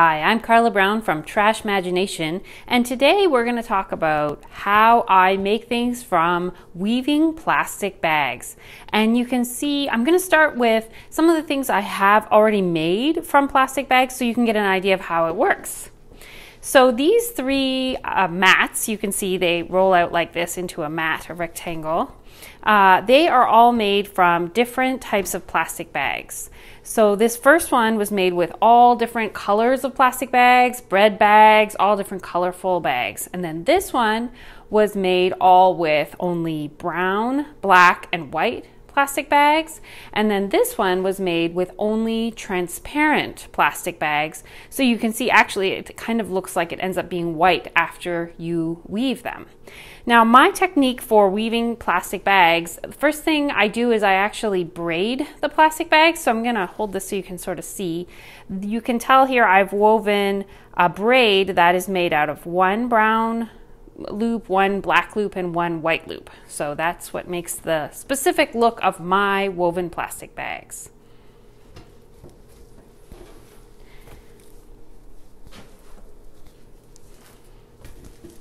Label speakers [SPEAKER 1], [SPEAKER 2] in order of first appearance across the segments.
[SPEAKER 1] Hi, I'm Carla Brown from Trashmagination, and today we're going to talk about how I make things from weaving plastic bags. And you can see I'm going to start with some of the things I have already made from plastic bags so you can get an idea of how it works. So these three uh, mats, you can see they roll out like this into a mat, a rectangle. Uh, they are all made from different types of plastic bags. So this first one was made with all different colors of plastic bags, bread bags, all different colorful bags. And then this one was made all with only brown, black, and white plastic bags. And then this one was made with only transparent plastic bags. So you can see actually it kind of looks like it ends up being white after you weave them. Now my technique for weaving plastic bags, the first thing I do is I actually braid the plastic bags. So I'm gonna hold this so you can sort of see. You can tell here I've woven a braid that is made out of one brown loop, one black loop, and one white loop. So that's what makes the specific look of my woven plastic bags.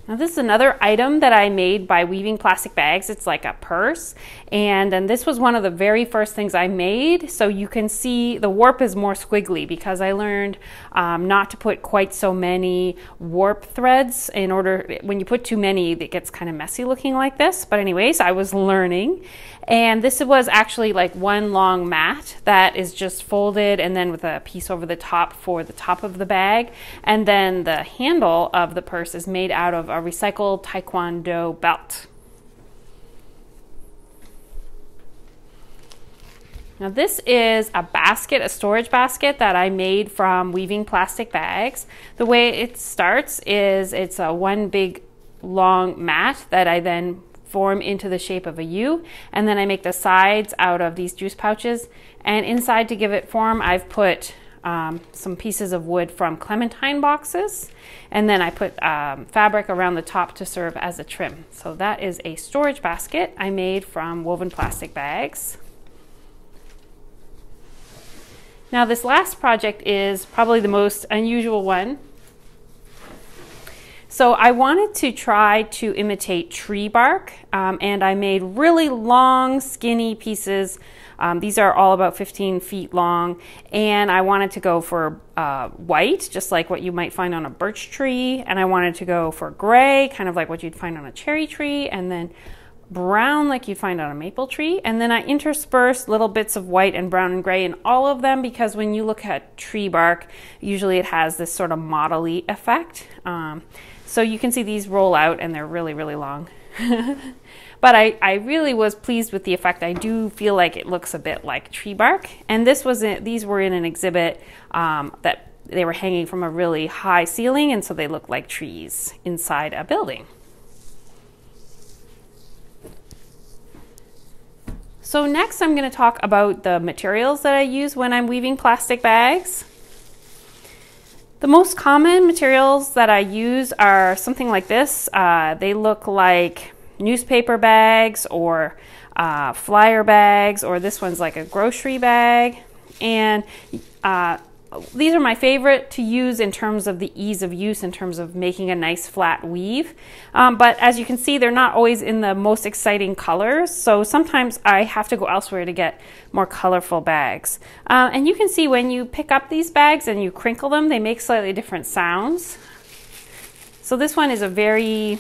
[SPEAKER 1] Now this is another item that I made by weaving plastic bags. It's like a purse. And, this was one of the very first things I made. So you can see the warp is more squiggly because I learned um, not to put quite so many warp threads in order, when you put too many, it gets kind of messy looking like this. But anyways, I was learning. And this was actually like one long mat that is just folded and then with a piece over the top for the top of the bag. And then the handle of the purse is made out of a recycled Taekwondo belt. Now this is a basket, a storage basket that I made from weaving plastic bags. The way it starts is it's a one big long mat that I then form into the shape of a U. And then I make the sides out of these juice pouches. And inside to give it form, I've put um, some pieces of wood from clementine boxes. And then I put um, fabric around the top to serve as a trim. So that is a storage basket I made from woven plastic bags. Now this last project is probably the most unusual one so I wanted to try to imitate tree bark, um, and I made really long, skinny pieces. Um, these are all about 15 feet long, and I wanted to go for uh, white, just like what you might find on a birch tree, and I wanted to go for gray, kind of like what you'd find on a cherry tree, and then brown like you'd find on a maple tree and then I interspersed little bits of white and brown and gray in all of them because when you look at tree bark usually it has this sort of mottly effect um, so you can see these roll out and they're really, really long. But I, I really was pleased with the effect. I do feel like it looks a bit like tree bark. And this was in, these were in an exhibit um, that they were hanging from a really high ceiling, and so they looked like trees inside a building. So next I'm going to talk about the materials that I use when I'm weaving plastic bags. The most common materials that I use are something like this. Uh, they look like newspaper bags or uh, flyer bags, or this one's like a grocery bag. And uh, these are my favorite to use in terms of the ease of use in terms of making a nice flat weave. Um, but as you can see, they're not always in the most exciting colors. So sometimes I have to go elsewhere to get more colorful bags. Uh, and you can see when you pick up these bags and you crinkle them, they make slightly different sounds. So this one is a very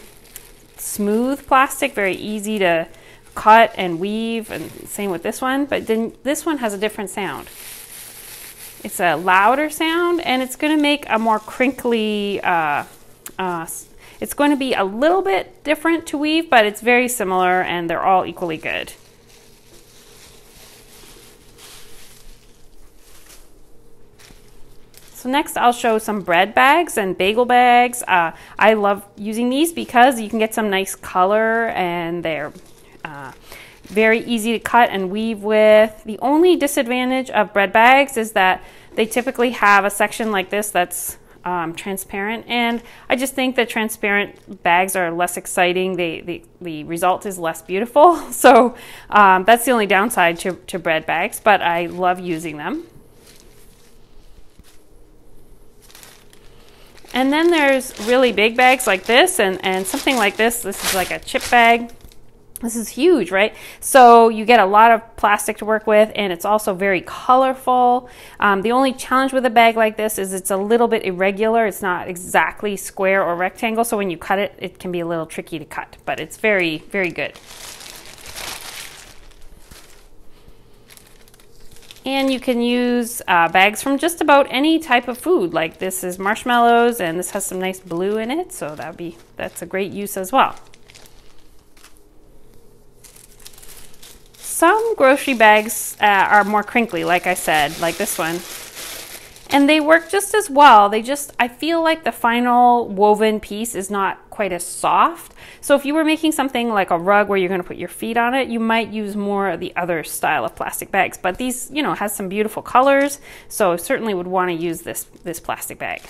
[SPEAKER 1] smooth plastic, very easy to cut and weave and same with this one, but then this one has a different sound. It's a louder sound and it's going to make a more crinkly, uh, uh, it's going to be a little bit different to weave, but it's very similar and they're all equally good. So next I'll show some bread bags and bagel bags. Uh, I love using these because you can get some nice color and they're uh, very easy to cut and weave with. The only disadvantage of bread bags is that they typically have a section like this that's um, transparent and I just think that transparent bags are less exciting. They, they the result is less beautiful. So um, that's the only downside to, to bread bags, but I love using them. And then there's really big bags like this and, and something like this. This is like a chip bag. This is huge, right? So you get a lot of plastic to work with, and it's also very colorful. Um, the only challenge with a bag like this is it's a little bit irregular. It's not exactly square or rectangle, so when you cut it, it can be a little tricky to cut, but it's very, very good. And you can use uh, bags from just about any type of food. Like this is marshmallows, and this has some nice blue in it, so that'd be that's a great use as well. Some grocery bags uh, are more crinkly, like I said, like this one. And they work just as well. They just, I feel like the final woven piece is not quite as soft. So if you were making something like a rug where you're going to put your feet on it, you might use more of the other style of plastic bags. But these, you know, has some beautiful colors. So certainly would want to use this, this plastic bag.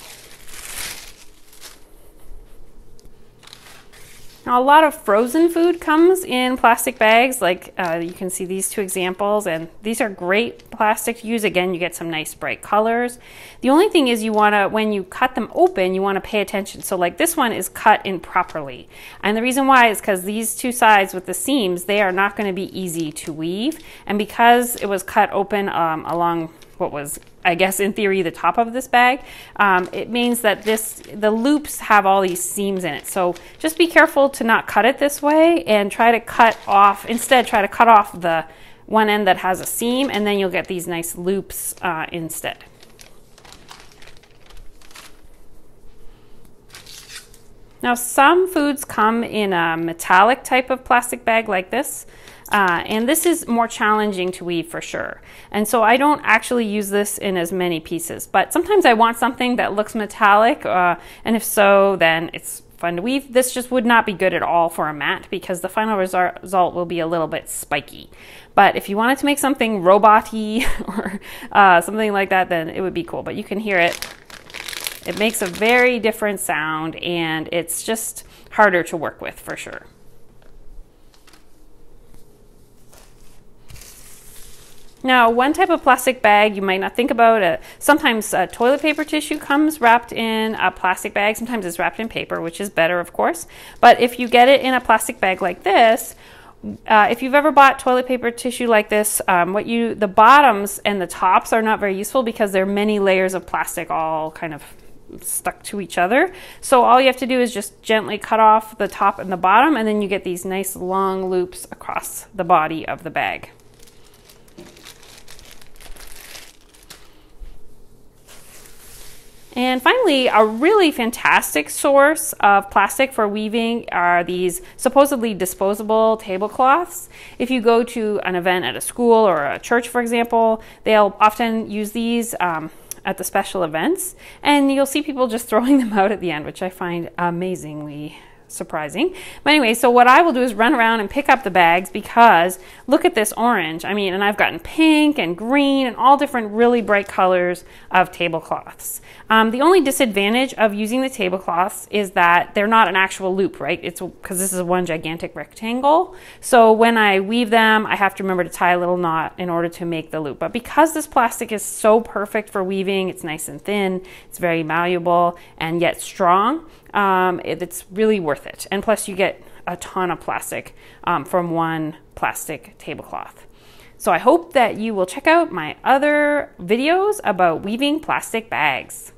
[SPEAKER 1] Now, a lot of frozen food comes in plastic bags, like uh, you can see these two examples, and these are great plastic to use. Again, you get some nice bright colors. The only thing is you want to, when you cut them open, you want to pay attention. So like this one is cut improperly. And the reason why is because these two sides with the seams, they are not going to be easy to weave. And because it was cut open um, along what was I guess in theory the top of this bag, um, it means that this the loops have all these seams in it. So just be careful to not cut it this way and try to cut off, instead try to cut off the one end that has a seam and then you'll get these nice loops uh, instead. Now some foods come in a metallic type of plastic bag like this. Uh, and this is more challenging to weave for sure. And so I don't actually use this in as many pieces, but sometimes I want something that looks metallic, uh, and if so, then it's fun to weave. This just would not be good at all for a mat because the final result will be a little bit spiky. But if you wanted to make something robot-y or uh, something like that, then it would be cool. But you can hear it. It makes a very different sound and it's just harder to work with for sure. Now, one type of plastic bag you might not think about, uh, sometimes uh, toilet paper tissue comes wrapped in a plastic bag. Sometimes it's wrapped in paper, which is better, of course. But if you get it in a plastic bag like this, uh, if you've ever bought toilet paper tissue like this, um, what you the bottoms and the tops are not very useful because there are many layers of plastic all kind of stuck to each other. So all you have to do is just gently cut off the top and the bottom, and then you get these nice long loops across the body of the bag. And finally, a really fantastic source of plastic for weaving are these supposedly disposable tablecloths. If you go to an event at a school or a church, for example, they'll often use these um, at the special events, and you'll see people just throwing them out at the end, which I find amazingly surprising. But anyway, so what I will do is run around and pick up the bags because look at this orange. I mean, and I've gotten pink and green and all different really bright colors of tablecloths. Um, the only disadvantage of using the tablecloths is that they're not an actual loop, right? It's because this is one gigantic rectangle. So when I weave them, I have to remember to tie a little knot in order to make the loop. But because this plastic is so perfect for weaving, it's nice and thin, it's very malleable and yet strong, um, it, it's really worth it. And plus, you get a ton of plastic um, from one plastic tablecloth. So I hope that you will check out my other videos about weaving plastic bags.